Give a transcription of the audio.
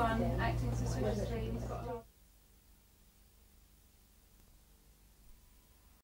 everyone acting suspiciously.